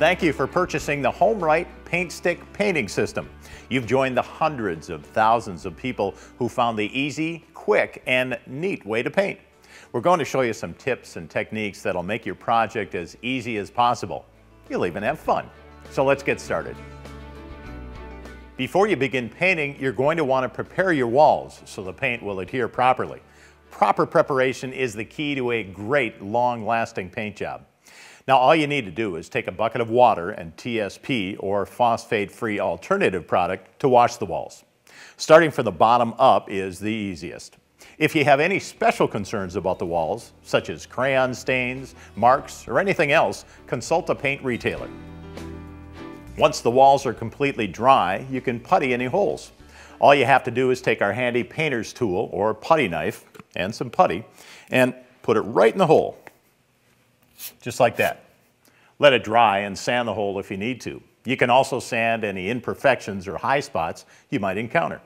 Thank you for purchasing the HomeRight Paint Stick Painting System. You've joined the hundreds of thousands of people who found the easy, quick, and neat way to paint. We're going to show you some tips and techniques that'll make your project as easy as possible. You'll even have fun. So let's get started. Before you begin painting, you're going to want to prepare your walls so the paint will adhere properly. Proper preparation is the key to a great, long-lasting paint job. Now all you need to do is take a bucket of water and TSP or phosphate-free alternative product to wash the walls. Starting from the bottom up is the easiest. If you have any special concerns about the walls, such as crayon stains, marks, or anything else, consult a paint retailer. Once the walls are completely dry, you can putty any holes. All you have to do is take our handy painter's tool or putty knife and some putty and put it right in the hole just like that. Let it dry and sand the hole if you need to. You can also sand any imperfections or high spots you might encounter.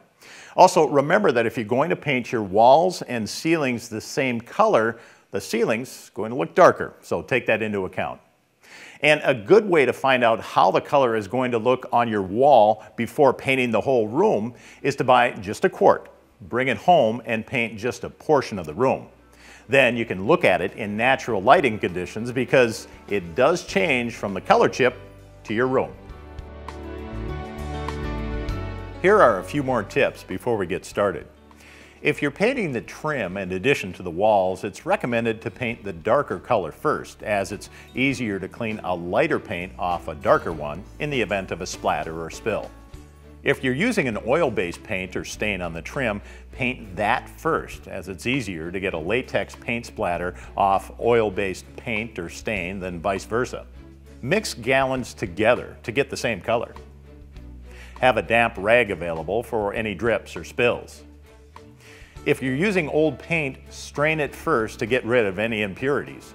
Also, remember that if you're going to paint your walls and ceilings the same color, the ceiling's going to look darker, so take that into account. And a good way to find out how the color is going to look on your wall before painting the whole room is to buy just a quart. Bring it home and paint just a portion of the room then you can look at it in natural lighting conditions because it does change from the color chip to your room. Here are a few more tips before we get started. If you're painting the trim in addition to the walls, it's recommended to paint the darker color first, as it's easier to clean a lighter paint off a darker one in the event of a splatter or spill. If you're using an oil-based paint or stain on the trim, paint that first, as it's easier to get a latex paint splatter off oil-based paint or stain than vice versa. Mix gallons together to get the same color. Have a damp rag available for any drips or spills. If you're using old paint, strain it first to get rid of any impurities.